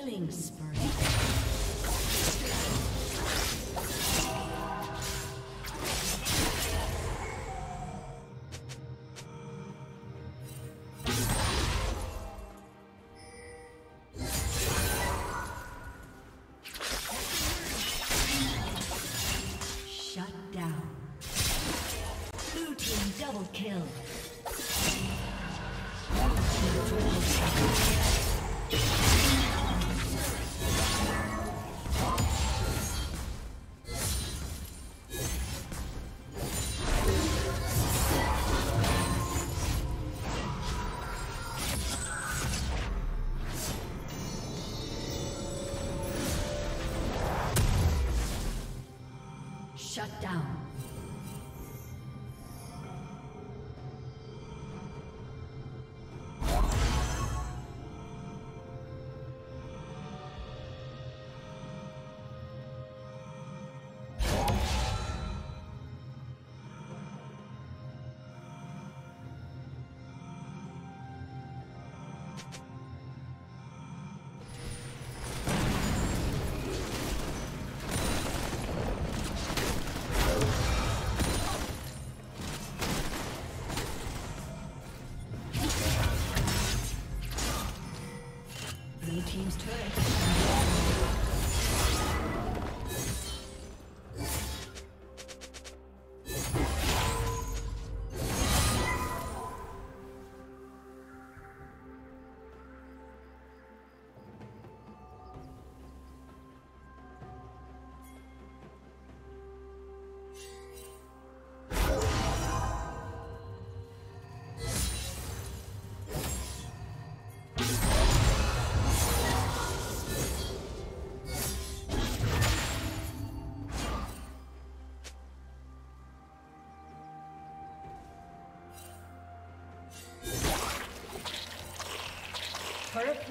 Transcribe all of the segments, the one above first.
Killing spree. Shut down.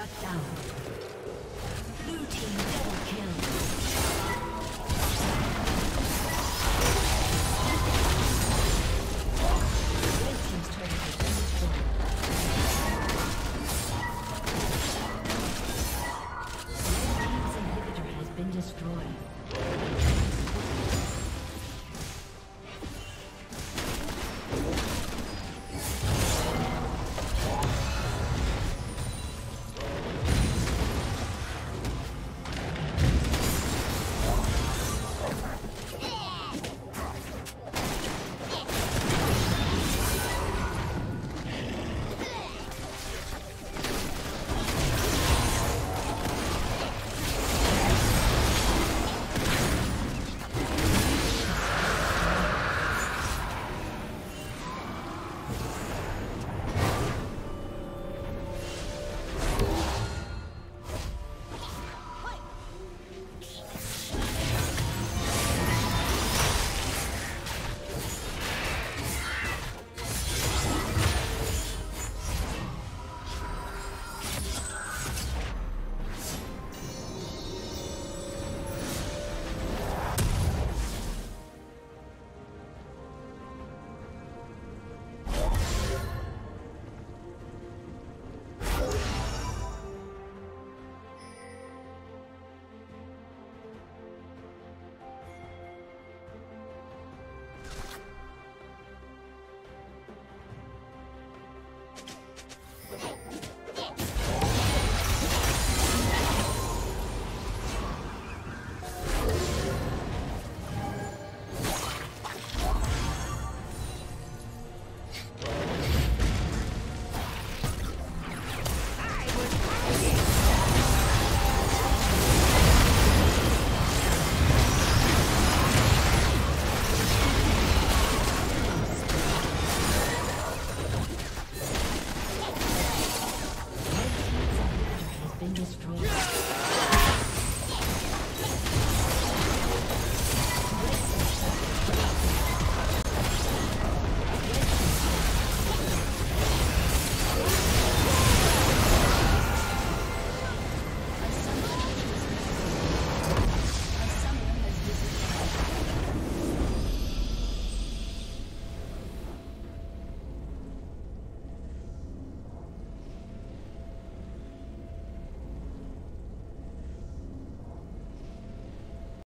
Shut down.